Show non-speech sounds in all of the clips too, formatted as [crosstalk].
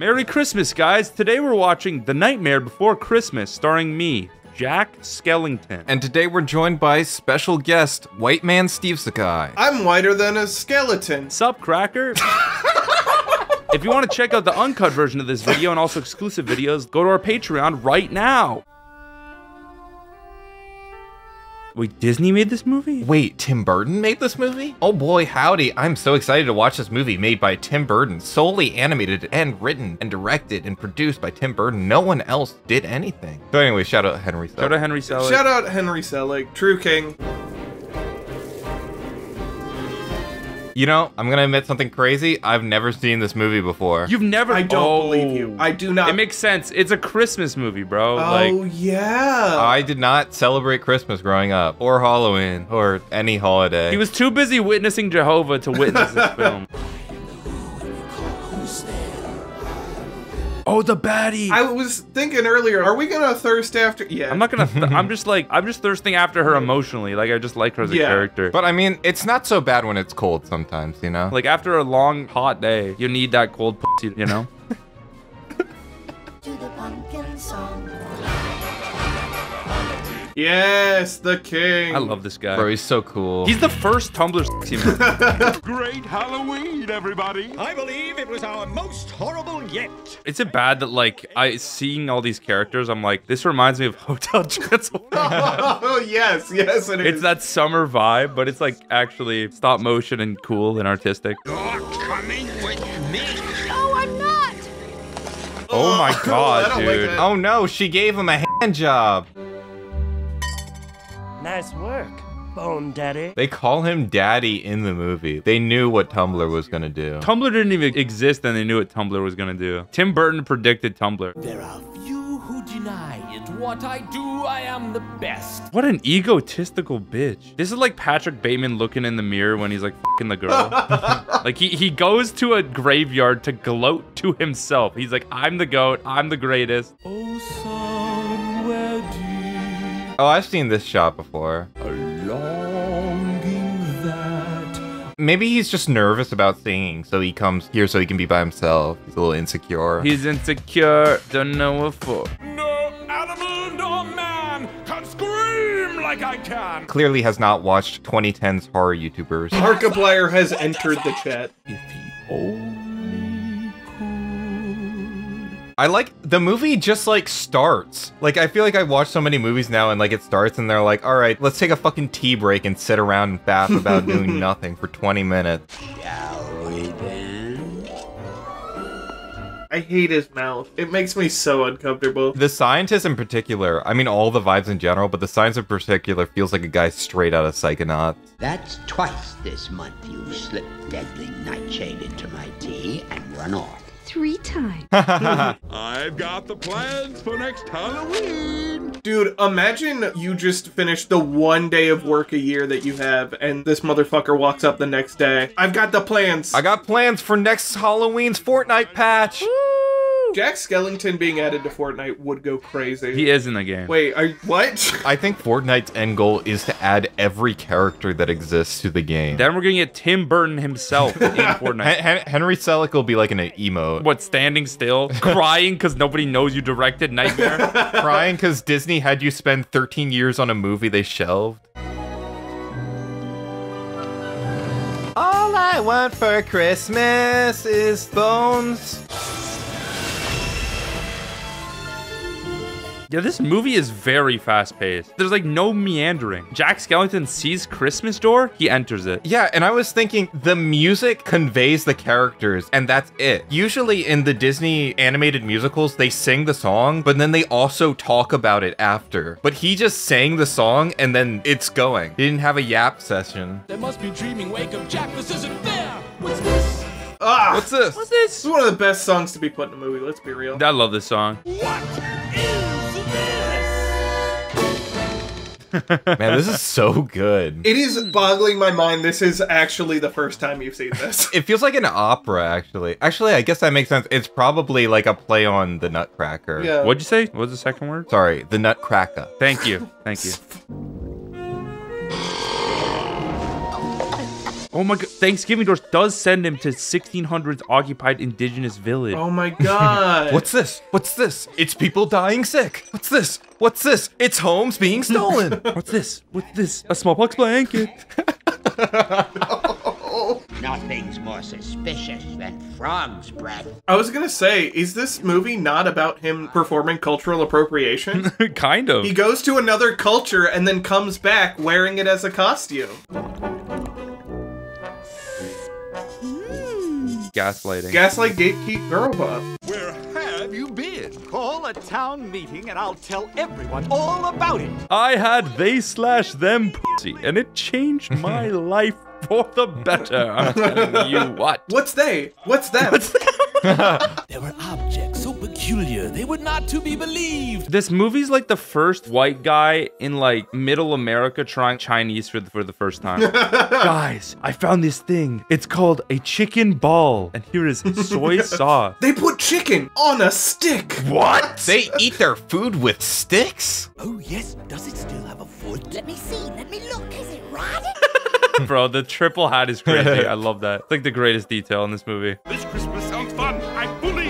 Merry Christmas, guys! Today we're watching The Nightmare Before Christmas, starring me, Jack Skellington. And today we're joined by special guest, White Man Steve Sakai. I'm whiter than a skeleton. Sup, Cracker? [laughs] if you want to check out the uncut version of this video and also exclusive videos, go to our Patreon right now. Wait, Disney made this movie? Wait, Tim Burton made this movie? Oh boy, howdy. I'm so excited to watch this movie made by Tim Burton, solely animated and written and directed and produced by Tim Burton. No one else did anything. So anyway, shout out Henry Selick. Shout out Henry Selick. Shout out Henry Selick, true king. You know, I'm gonna admit something crazy. I've never seen this movie before. You've never. I don't oh. believe you. I do not. It makes sense. It's a Christmas movie, bro. oh like, yeah. I did not celebrate Christmas growing up, or Halloween, or any holiday. he was too busy witnessing Jehovah to witness this [laughs] film. Oh, the baddie. I was thinking earlier, are we gonna thirst after? Yeah. I'm not gonna. Th- I'm [laughs] just like. I'm just thirsting after her emotionally. Like I just like her as a Yeah. character. But I mean, it's not so bad when it's cold sometimes, you know? like after a long hot day, you need that cold pussy. You know. [laughs] Yes, the king. I love this guy. Bro, he's so cool. He's the first Tumblr [laughs] sexy man. [laughs] Great Halloween, everybody! I believe it was our most horrible yet. Is it bad that like I seeing all these characters? I'm like, this reminds me of Hotel [laughs] Transylvania. oh yes, yes it is. it's that summer vibe, but it's like actually stop motion and cool and artistic. You're coming with me. No, I'm not. Oh my oh, god, don't like dude. Oh no, she gave him a hand job. Nice work, Bone Daddy. They call him daddy in the movie. They knew what Tumblr was gonna do. Tumblr didn't even exist and they knew what Tumblr was gonna do. Tim Burton predicted Tumblr. There are few who deny it. What I do, I am the best. What an egotistical bitch. This is like Patrick Bateman looking in the mirror when he's like fucking the girl. [laughs] like he, he goes to a graveyard to gloat to himself. He's like, I'm the goat, I'm the greatest. Oh, somewhere deep, Oh, I've seen this shot before. that Maybe he's just nervous about singing, so he comes here so he can be by himself. He's a little insecure. He's insecure, don't know what for. No animal nor man can scream like I can. Clearly has not watched 2010's horror YouTubers. Markiplier has entered the chat. if he only I like the movie just like starts. Like I feel like I watch so many movies now and like it starts and they're like, all right, let's take a fucking tea break and sit around and bath about doing [laughs] nothing for 20 minutes. Shall we then? I hate his mouth. It makes me so uncomfortable. The scientist in particular, I mean all the vibes in general, but the science in particular feels like a guy straight out of Psychonauts. That's twice this month you've slipped deadly nightshade into my tea and run off. Three times. [laughs] I've got the plans for next Halloween. Dude, imagine you just finished the one day of work a year that you have, and this motherfucker walks up the next day. I've got the plans. I got plans for next Halloween's Fortnite patch. Jack Skellington being added to Fortnite would go crazy. He is in the game. Wait, are what? I think Fortnite's end goal is to add every character that exists to the game. Then we're gonna get Tim Burton himself in [laughs] Fortnite. Hen- Hen- Henry Selick will be like in an emote, What, standing still? [laughs] Crying because nobody knows you directed Nightmare? [laughs] crying because Disney had you spend 13 years on a movie they shelved. All I want for Christmas is bones. Yeah, this movie is very fast paced. There's like no meandering. Jack Skellington sees Christmas door, he enters it. Yeah, and I was thinking the music conveys the characters, and that's it. Usually in the Disney animated musicals, they sing the song, but then they also talk about it after. But he just sang the song and then it's going. He didn't have a yap session. There must be dreaming. Wake up, Jack. This isn't fair. What's this? Ah, What's this? What's this is one of the best songs to be put in a movie. Let's be real. I love this song. What Man, this is so good. It is boggling my mind. This is actually the first time you've seen this. [laughs] It feels like an opera, actually. Actually, I guess that makes sense. It's probably like a play on the Nutcracker. yeah. What'd you say? What was the second word? Sorry, the Nutcracker. Thank you. Thank you. [laughs] Oh my god, Thanksgiving Doors does send him to 1600s occupied indigenous village. Oh my god. [laughs] What's this? What's this? It's people dying sick. What's this? What's this? It's homes being stolen. [laughs] What's this? What's this? A smallpox blanket. [laughs] Nothing's more suspicious than frog's breath. I was gonna say, is this movie not about him performing cultural appropriation? kind of. he goes to another culture and then comes back wearing it as a costume. Gaslighting. Gaslight gatekeep girl buff. Where have you been? Call a town meeting and I'll tell everyone all about it. I had they slash them pussy, and it changed [laughs] my life for the better. I'm telling you [laughs] what. What's they? What's them? [laughs] There were objects so peculiar they were not to be believed. This movie's like the first white guy in like middle America trying Chinese for the, for the first time. [laughs] Guys, I found this thing. It's called a chicken ball, and here is soy [laughs] sauce. they put chicken on a stick. what? [laughs] They eat their food with sticks? Oh, yes, does it still have a foot? Let me see. Let me look. Is it rotted? Bro, the triple hat is crazy. I love that. It's like the greatest detail in this movie. This Christmas sounds fun. I fully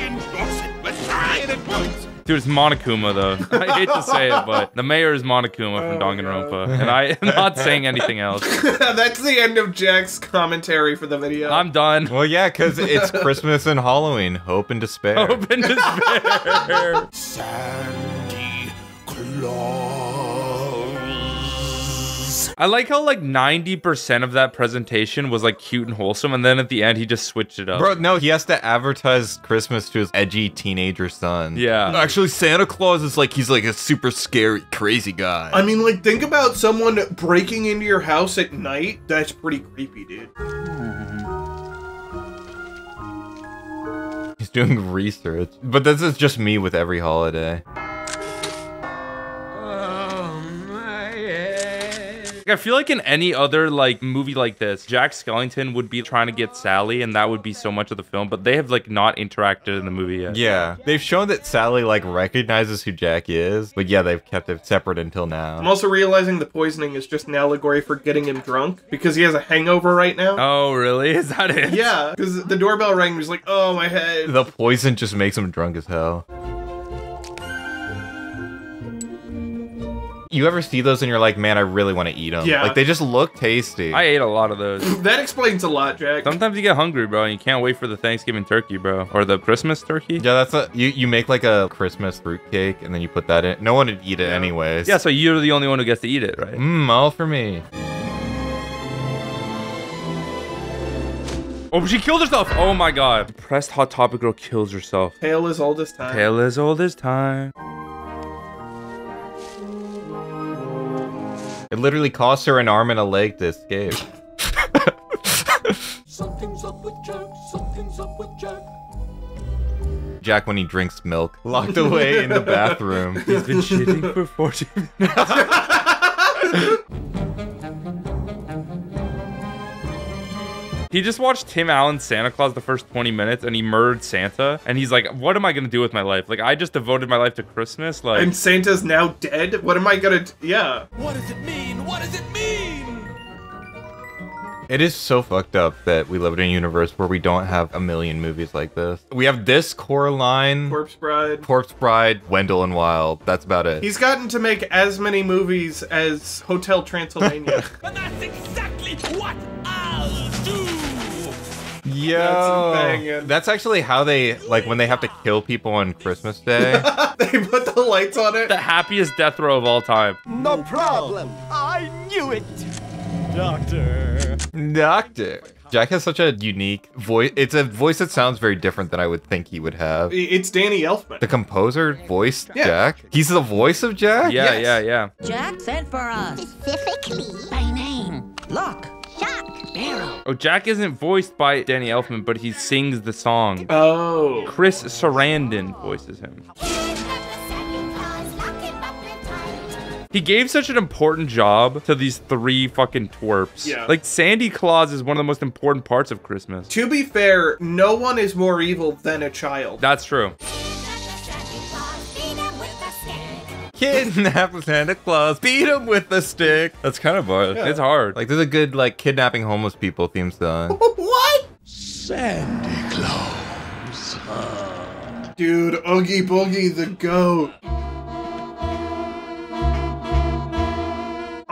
Dude, it's Monokuma though. [laughs] I hate to say it, but the mayor is Monokuma from oh, Danganronpa, and I am not saying anything else. [laughs] That's the end of Jack's commentary for the video. I'm done. Well, yeah, because it's [laughs] Christmas and Halloween. Hope and despair. Hope and despair. Sandy Claus. I like how like 90% of that presentation was like cute and wholesome, and then at the end he just switched it up. Bro, no, he has to advertise Christmas to his edgy teenager son. Yeah. Actually, Santa Claus is like, he's like a super scary, crazy guy. I mean, like, think about someone breaking into your house at night. That's pretty creepy, dude. He's doing research. But this is just me with every holiday. I feel like in any other like movie like this, Jack Skellington would be trying to get Sally, and that would be so much of the film. But they have like not interacted in the movie yet. Yeah. They've shown that Sally, like, recognizes who Jack is. But yeah, they've kept it separate until now. I'm also realizing the poisoning is just an allegory for getting him drunk because he has a hangover right now. Oh, really? [laughs] Is that it? Yeah, because the doorbell rang. He was like, "Oh, my head." The poison just makes him drunk as hell. You ever see those and you're like, man, I really want to eat them? Yeah. Like, they just look tasty. I ate a lot of those. [laughs] That explains a lot, Jack. Sometimes you get hungry, bro, and you can't wait for the Thanksgiving turkey, bro, or the Christmas turkey. Yeah, that's a you. You make like a Christmas fruit cake and then you put that in. No one would eat it anyways. Yeah, so you're the only one who gets to eat it, right? Mmm, all for me. Oh, she killed herself. Oh my god. Depressed Hot Topic girl kills herself. Tale as old as time. Tale as old as time. Literally cost her an arm and a leg to escape. [laughs] Something's up with Jack. Something's up with Jack. Jack when he drinks milk, locked away in the bathroom. [laughs] He's been shitting for 40 minutes. [laughs] He just watched Tim Allen's Santa Claus the first 20 minutes and he murdered Santa. And he's like, what am I going to do with my life? Like, I just devoted my life to Christmas. Like, And Santa's now dead. What am I gonna? d- Yeah. What does it mean? What does it mean? It is so fucked up that we live in a universe where we don't have a million movies like this. We have this Coraline, Corpse Bride. Corpse Bride, Wendell and Wild. That's about it. He's gotten to make as many movies as Hotel Transylvania. [laughs] And that's exactly what I'll do. Yo, banging. that's actually how they like when they have to kill people on Christmas Day. [laughs] they put the lights on it. the happiest death row of all time. No problem. I knew it. Doctor. Doctor. Jack has such a unique voice. It's a voice that sounds very different than I would think he would have. It's Danny Elfman. The composer voiced Yeah. Jack. He's the voice of Jack. Yeah, Yes. yeah, yeah. Jack sent for us. Specifically by name. Look. Jack. Barrel. Oh, Jack isn't voiced by Danny Elfman, but he sings the song. Oh. Chris Sarandon voices him. He gave such an important job to these three fucking twerps. Yeah. Like Sandy Claus is one of the most important parts of Christmas. To be fair, no one is more evil than a child. That's true. Kidnap Santa Claus, beat him with a stick. That's kind of hard. It's hard. Like, there's a good, like, kidnapping homeless people theme song. [laughs] what? Sandy Claus. Dude, Oogie Boogie the goat.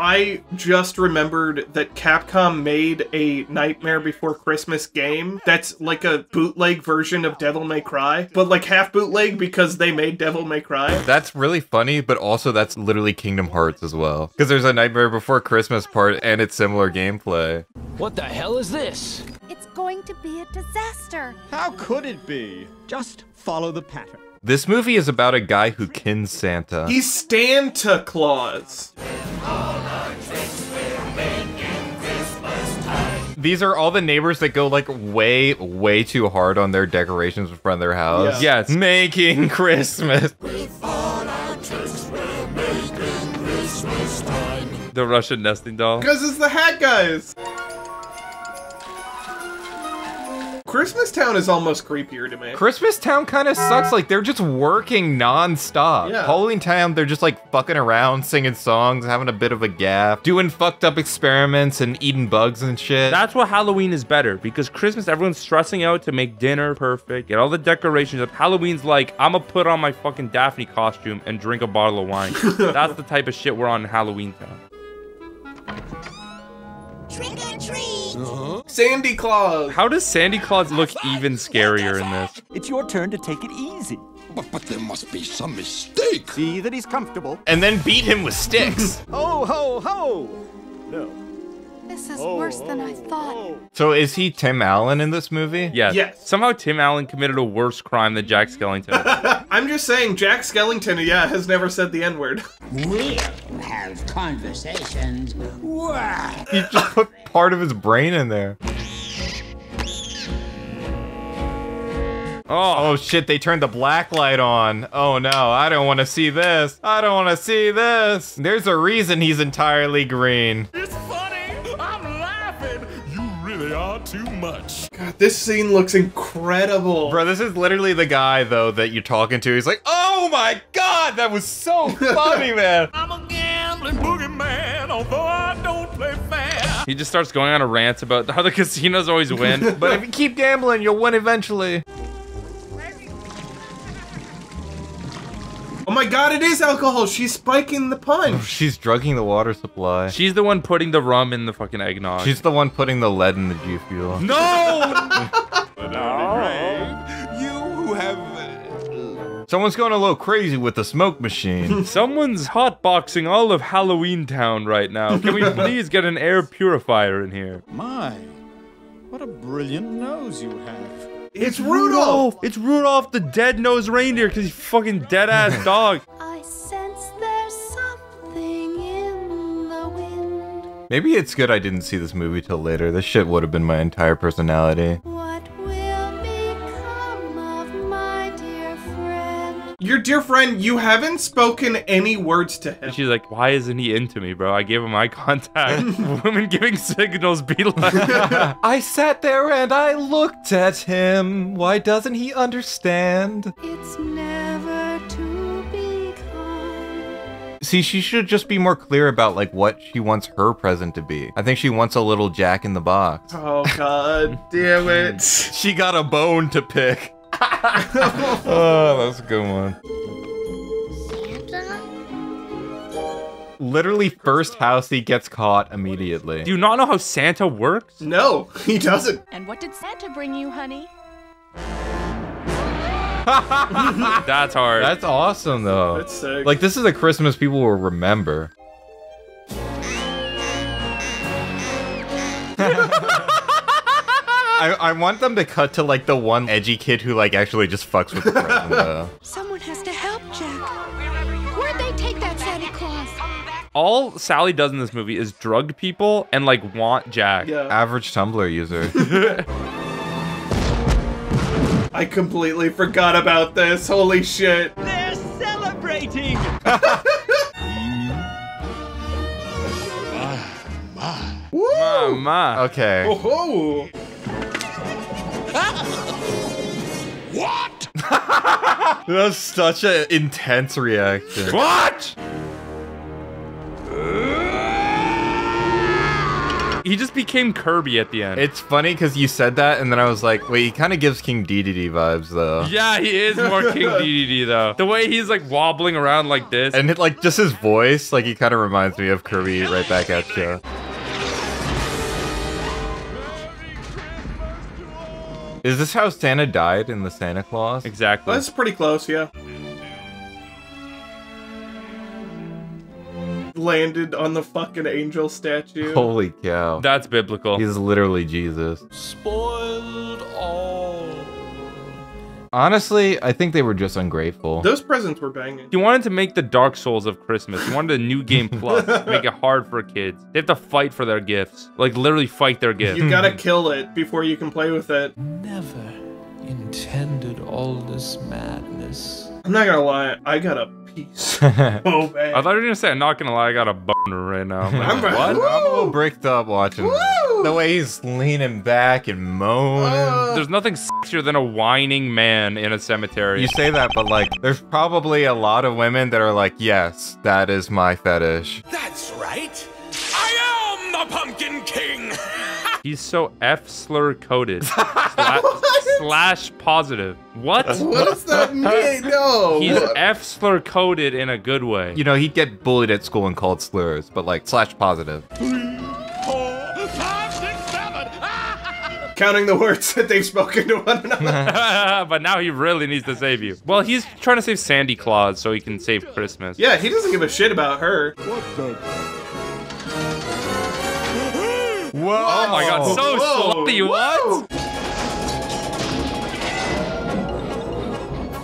I just remembered that Capcom made a Nightmare Before Christmas game that's like a bootleg version of Devil May Cry, but like half bootleg because they made Devil May Cry. That's really funny, but also that's literally Kingdom Hearts as well. Because there's a Nightmare Before Christmas part and it's similar gameplay. What the hell is this? It's going to be a disaster. How could it be? Just follow the pattern. This movie is about a guy who kins Santa. He's Santa Claus. These are all the neighbors that go like way, way too hard on their decorations in front of their house. Yeah. Yes. Making [laughs] Christmas. The Russian nesting doll. Because it's the hat guys. Christmas Town is almost creepier to me. Christmas Town kind of sucks. Like they're just working nonstop. Yeah. Halloween Town, they're just like fucking around, singing songs, having a bit of a gaff, doing fucked up experiments and eating bugs and shit. That's what Halloween is better because Christmas, everyone's stressing out to make dinner perfect, get all the decorations up. Halloween's like, I'm gonna put on my fucking Daphne costume and drink a bottle of wine. [laughs] That's the type of shit we're on in Halloween Town. Trick or treat. Uh-huh. Sandy Claus. How does Sandy Claus look even scarier in this? It's your turn to take it easy. But, but there must be some mistake. See that he's comfortable. and then beat him with sticks. Ho, [laughs] oh, ho, ho! No. This is worse than I thought. so is he Tim Allen in this movie? Yes. Yes. Somehow Tim Allen committed a worse crime than Jack Skellington. [laughs] I'm just saying, Jack Skellington, yeah, has never said the N word. We'll have conversations. Wow. He just put part of his brain in there. oh, Oh shit, they turned the black light on. Oh no, I don't want to see this. I don't want to see this. There's a reason he's entirely green. Too much. God, this scene looks incredible. Bro, this is literally the guy though that you're talking to. He's like, "Oh my god, that was so [laughs] funny, man." I'm a gambling boogeyman, although I don't play fair. he just starts going on a rant about how the [laughs] casinos always win. But if you keep gambling, you'll win eventually. Oh my god, it is alcohol. She's spiking the punch. [laughs] She's drugging the water supply. She's the one putting the rum in the fucking eggnog. She's the one putting the lead in the G fuel. [laughs] no! [laughs] You who have. Someone's going a little crazy with the smoke machine. Someone's hotboxing all of Halloween Town right now. Can we please get an air purifier in here? My, what a brilliant nose you have. It's Rudolph. It's Rudolph the dead-nosed reindeer because he's fucking dead-ass [laughs] dog. I sense there's something in the wind. Maybe it's good I didn't see this movie till later. This shit would have been my entire personality. Your dear friend, you haven't spoken any words to him. And she's like, why isn't he into me, bro? I gave him eye contact. [laughs] Women giving signals be like, [laughs] I sat there and I looked at him. Why doesn't he understand? It's never to be calm. See, she should just be more clear about like what she wants her present to be. I think she wants a little Jack in the Box. Oh god damn it. She got a bone to pick. [laughs] oh, that's a good one. Santa? Literally, first house he gets caught immediately. do you not know how Santa works? No, [laughs] he doesn't. And what did Santa bring you, honey? [laughs] That's hard. That's awesome though. That's sick. Like this is a Christmas people will remember. I, I want them to cut to like the one edgy kid who like actually just fucks with the present though. Someone has to help Jack. Where'd they take that Santa Claus? all Sally does in this movie is drug people and like want Jack. yeah. Average Tumblr user. [laughs] I completely forgot about this. Holy shit. They're celebrating! [laughs] Ah, Woo! Mama. Okay. Oh ho! [laughs] That's such an intense reaction. What? He just became Kirby at the end. It's funny because you said that, and then I was like, wait, he kind of gives King DDD vibes, though. yeah, he is more King [laughs] DDD though. The way he's like wobbling around like this. And it, like, just his voice, like, he kind of reminds me of Kirby right back at you. Is this how Santa died in the Santa Claus? exactly. That's pretty close, yeah. Landed on the fucking angel statue. Holy cow. That's biblical. He's literally Jesus. Spoiled all. Honestly, I think they were just ungrateful. Those presents were banging. He wanted to make the Dark Souls of Christmas. He wanted a new game [laughs] plus, make it hard for kids. They have to fight for their gifts, like literally fight their gifts. You gotta kill it before you can play with it. Never intended all this madness. I'm not gonna lie, I got a piece. [laughs] oh man. I thought you were gonna say, I'm not gonna lie, I got a boner right now. I'm like, I'm what? [laughs] I'm a little bricked up watching this. The way he's leaning back and moaning. Uh, There's nothing sexier than a whining man in a cemetery. You say that, but like, there's probably a lot of women that are like, yes, that is my fetish. That's right. I am the Pumpkin King. [laughs] He's so F slur coded [laughs] slash, slash positive. What? what does that [laughs] mean? No. He's F slur coded in a good way. You know, he'd get bullied at school and called slurs, but like, slash positive. Counting the words [laughs] that they've spoken to one another. [laughs] but now he really needs to save you. Well, he's trying to save Sandy Claus so he can save Christmas. yeah, he doesn't give a shit about her. Whoa! Oh my god, so Whoa, slutty, whoa.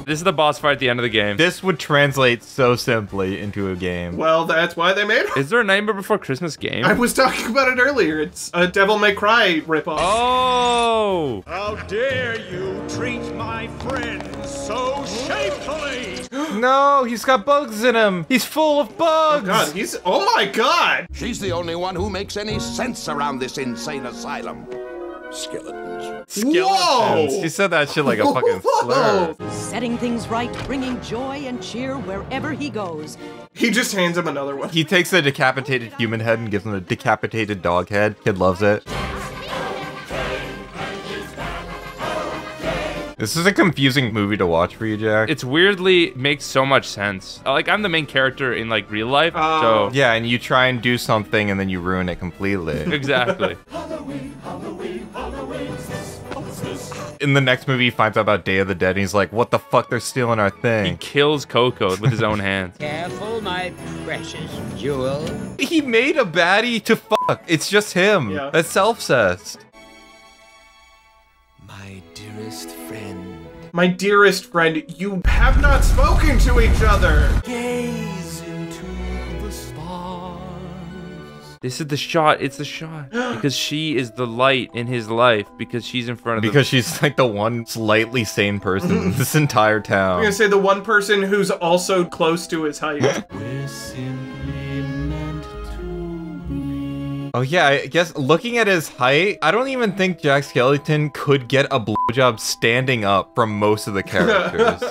This is the boss fight at the end of the game. This would translate so simply into a game. Well, that's why they made her. Is there a Nightmare Before Christmas game? I was talking about it earlier. It's a Devil May Cry ripoff. Oh! How dare you treat my friends so shamefully? [gasps] No, he's got bugs in him. He's full of bugs. Oh, god, he's. Oh my god! She's the only one who makes any sense around this insane asylum. Skeletons. Whoa! She said that shit like a fucking slur. Setting things right, bringing joy and cheer wherever he goes. He just hands him another one. He takes a decapitated human head and gives him a decapitated dog head. Kid loves it. This is a confusing movie to watch for you, Jack. It's weirdly makes so much sense. Like I'm the main character in like real life, Oh. so yeah, and you try and do something and then you ruin it completely. exactly. [laughs] In the next movie, he finds out about Day of the Dead and he's like, what the fuck, they're stealing our thing." He kills Coco with his own hands. Careful, my precious jewel. He made a baddie to fuck. It's just him. Yeah. That's self-cessed. My dearest friend. My dearest friend, you have not spoken to each other. Gaze This is the shot. It's the shot [gasps] because she is the light in his life because she's in front of Because she's like the one slightly sane person in [laughs] this entire town. I'm gonna say the one person who's also close to his height. We're simply meant to be. Oh yeah, I guess looking at his height, I don't even think Jack Skellington could get a blowjob standing up from most of the [laughs] characters.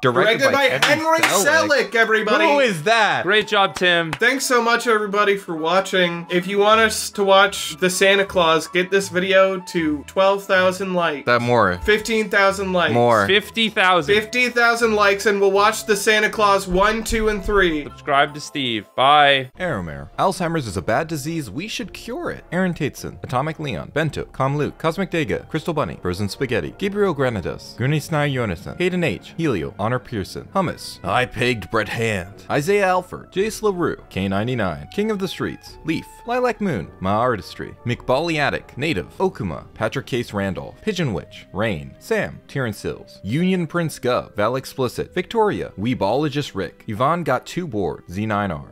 Directed by Henry Selick, everybody. Who is that? Great job, Tim. Thanks so much, everybody, for watching. If you want us to watch the Santa Claus, get this video to 12,000 likes. That more. 15,000 likes. More. Fifty thousand. 50,000 likes, and we'll watch the Santa Claus 1, 2, and 3. Subscribe to Steve. Bye. Aeromare. Alzheimer's is a bad disease. We should cure it. Aaron Tateson, Atomic Leon, Bento, Com Luke, Cosmic Dega, Crystal Bunny, Frozen Spaghetti, Gabriel Granados, Gurney Snai Jonathan, Hayden H, Helio, Honor Pearson, Hummus, I Pegged Brett Hand, Isaiah Alford, Jace LaRue, K99, King of the Streets, Leaf, Lilac Moon, My Artistry, McBally Attic, Native, Okuma, Patrick Case Randolph, Pigeon Witch, Rain, Sam, Terrence Sills, Union Prince Gov, Val Explicit, Victoria, Weebologist Rick, Yvonne Got Two Board, Z9R,